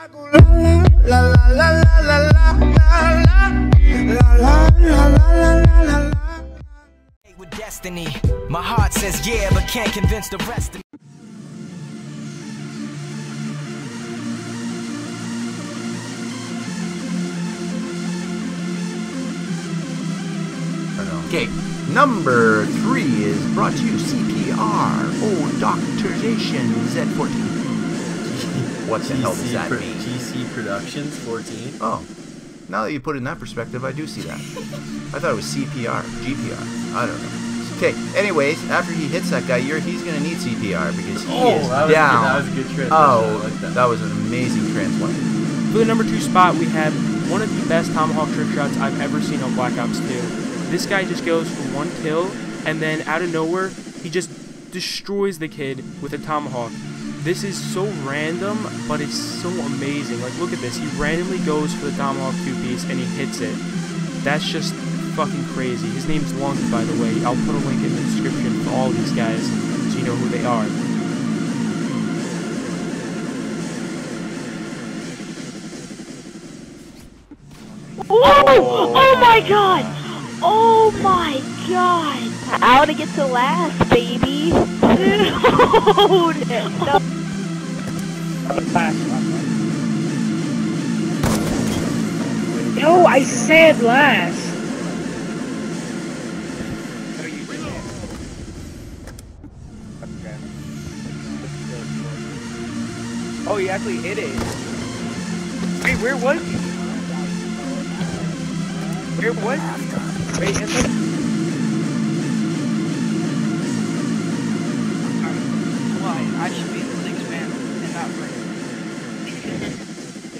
With destiny, my heart says yeah, but can't convince the rest of me. Okay, number three is brought to you CPR. Oh, Doctorization Z14. What the hell does that Pro- mean? GC Productions 14. Oh, now that you put it in that perspective, I do see that. I thought it was CPR, GPR. I don't know. Okay, anyways, after he hits that guy, you're, he's gonna need CPR because he Oh, is that was, down. Good. that was a good transition. oh, like that. that was an amazing transplant. For the number two spot, we have one of the best tomahawk trick shots I've ever seen on Black Ops 2. This guy just goes for one kill, and then out of nowhere, he just destroys the kid with a tomahawk. This is so random, but it's so amazing. Like, look at this. He randomly goes for the tomahawk two-piece, and he hits it. That's just fucking crazy. His name's Lunk, by the way. I'll put a link in the description for all these guys, so you know who they are. Oh, oh my god! Oh my god! I wanna get to last, baby! Dude! No, I said last. Oh, he actually hit it. Wait, where was he? Where was he? Wait? I should be the sixth man and not Ray. Dude,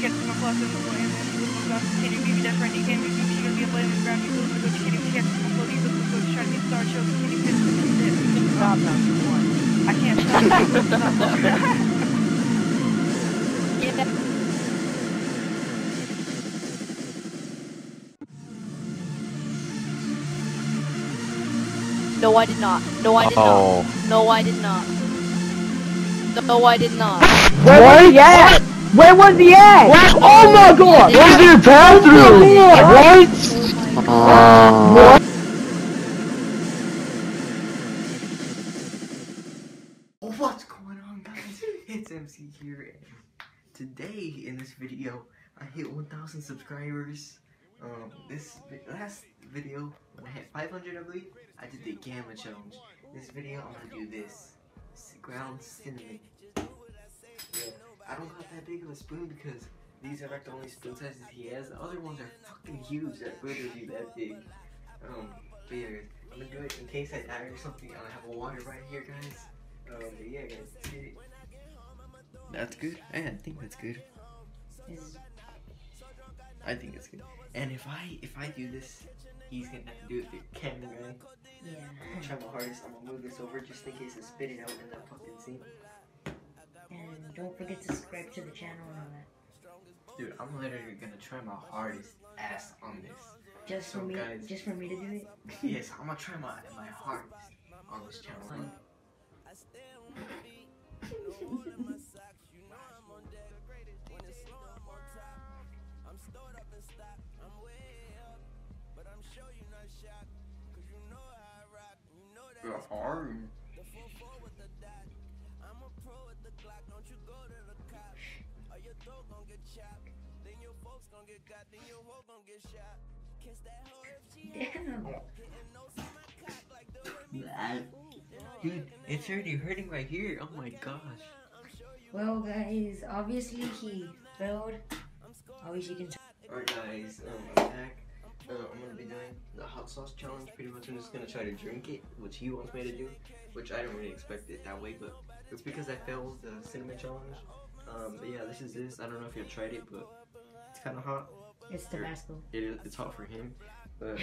get to my plus, and we're going to go to my Can you give me that friend? You can't make me. She gonna be a blade on the ground. You go to go to kitty, catch my flow. You go to go try to get star show. Can you catch me? Stop now. I can't stop. Yeah. No, I did not. No, I did Oh. not. No, I did not. No, I did not. Where was he at? Where was he at? Oh my god! Where's the bathroom? What? What? What's going on guys? It's MC here and today in this video I hit 1000 subscribers. Um, this vi- last video when I hit 500 I believe I did the gamma challenge. This video I'm gonna do this ground cinnamon. Yeah, I don't got that big of a spoon because these are like the only spoon sizes he has. The other ones are fucking huge. They're literally that big. Um, but yeah, guys, I'm gonna do it in case I die or something. I have a water right here, guys. Um, but yeah, guys. let's get it. That's good. I think that's good. I think it's good. And if I if I do this, he's gonna have to do it the camera. Yeah. I'm gonna try my hardest. I'm gonna move this over just in case I spit it out in that fucking scene. Don't forget to subscribe to the channel and all that. Dude, I'm literally gonna try my hardest ass on this. Just So, for me, guys- just for me to do it. yes, I'm gonna try my my hardest on this channel. You're hard. Damn. Dude, it's already hurting right here. Oh my gosh. Well, guys, obviously he failed. Obviously, you can. Alright guys, um, I'm back. Uh, I'm gonna be doing the hot sauce challenge. Pretty much I'm just gonna try to drink it, which he wants me to do. Which I didn't really expect it that way, but it's because I failed the cinnamon challenge. Um, but yeah, this is this. I don't know if you've tried it, but it's kind of hot. It's Tabasco. It is, it's hot for him. But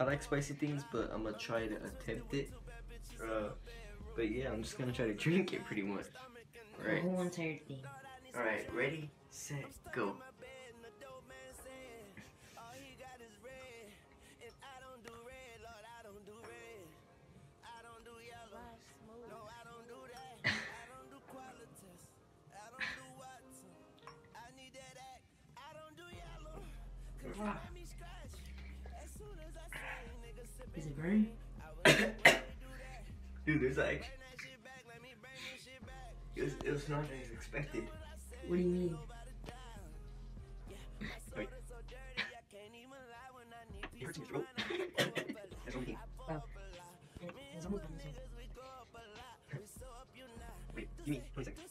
I like spicy things, but I'm gonna try to attempt it. Uh, but yeah, I'm just gonna try to drink it pretty much. The whole entire thing. Alright, ready, set, go. Is it burn? Dude, there's like. It was, it was not as expected. What do you mean? Wait. It hurts my throat. That's one oh. thing. Well, it- it's almost done, Wait, give me 20 seconds.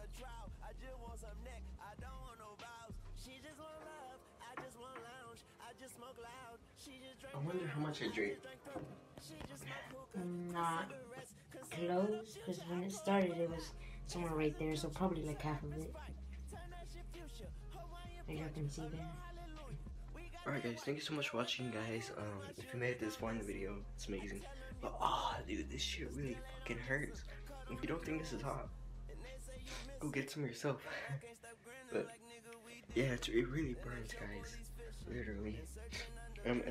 I just want some neck. I don't want no vows. She just want love. I just want lounge. I just smoke loud. She just drink. I wonder how much I drink. Not close, because when it started, it was somewhere right there, so probably like half of it. As you can see there. Alright guys, thank you so much for watching guys. Um, if you made it this far in the video, it's amazing. But ah, dude, this shit really fucking hurts. If you don't think this is hot, go get some yourself. but yeah, it really burns, guys. Literally. Um,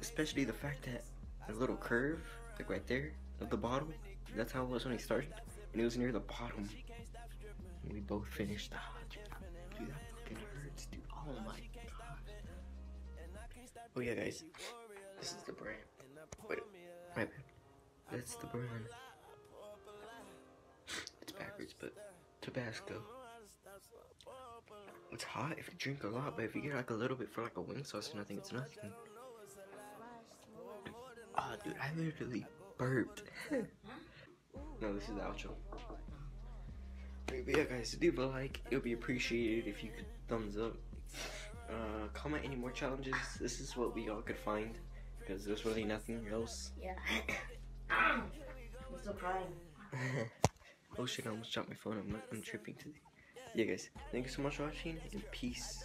especially the fact that the little curve, like right there, of the bottom, that's how it was when he started. And it was near the bottom. And we both finished. Dude, dude, that fucking hurts, dude. Oh my god. Oh yeah, guys. This is the brand. Wait, my bad. That's the brand. It's backwards, but Tabasco. It's hot if you drink a lot, but if you get like a little bit for like a wing sauce and I think it's nothing. Ah, dude, I literally burped. no, this is the outro. But yeah, guys, leave a like. It would be appreciated if you could thumbs up. Uh, comment any more challenges. This is what we all could find because there's really nothing else. Yeah. I'm still crying. oh shit! I almost dropped my phone. I'm I'm tripping today. Yeah, guys, thank you so much for watching and peace.